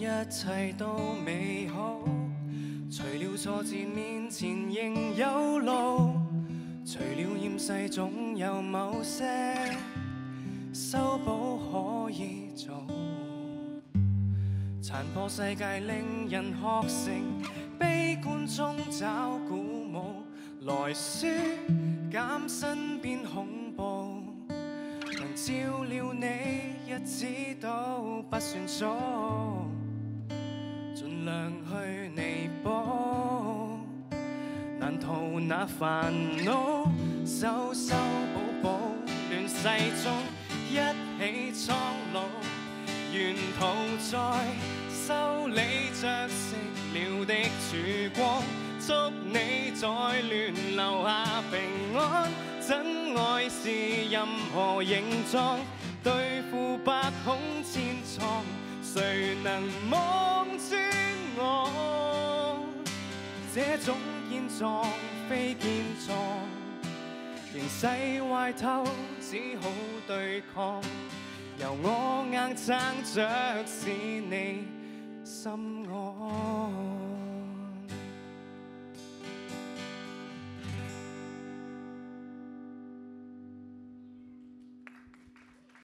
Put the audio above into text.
一切都美好。除了挫折面前仍有路，除了厌世总有某些修补可以做。残破世界令人学成悲观中找鼓舞，来舒减身边恐怖。能照料你日子都不算数，难逃那烦恼，修修补补，乱世中一起苍老，沿途在修理着熄了的曙光，祝你在乱留下平安。真爱是任何形状，对付百孔千疮，谁能摸这种健壮非健壮，形势坏透，只好对抗。由我硬撑着，使你心安。